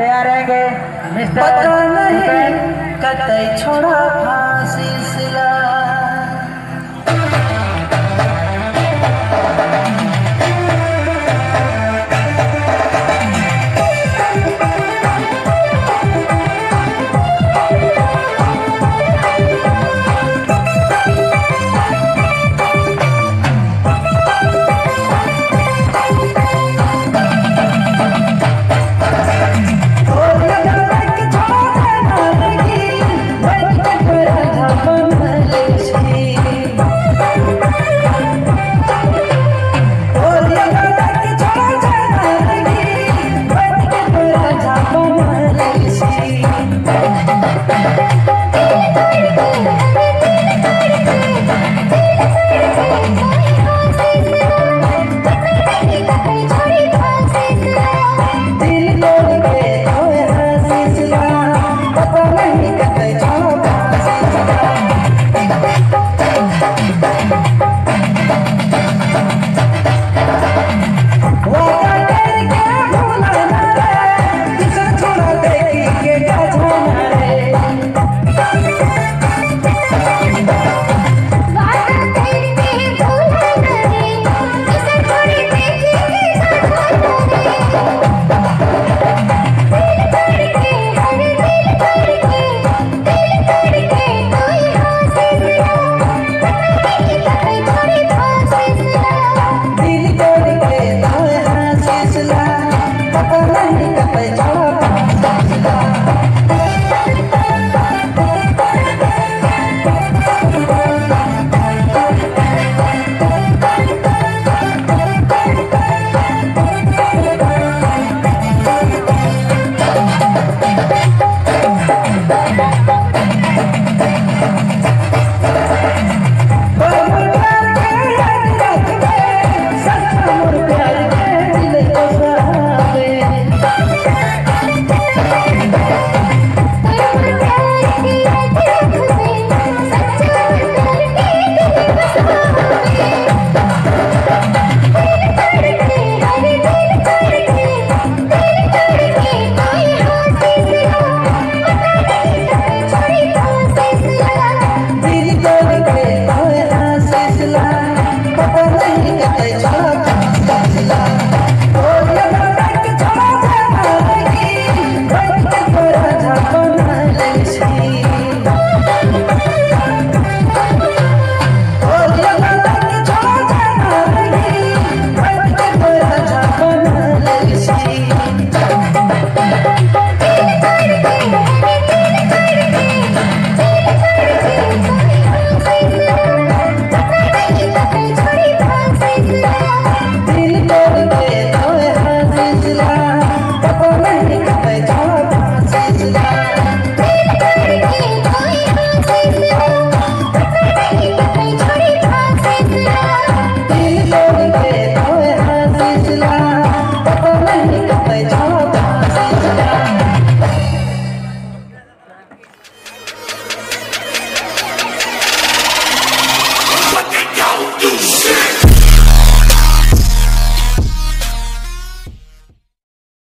तैयार रहेंगे। मिस्टर पता नहीं कतई छोड़ा ありが。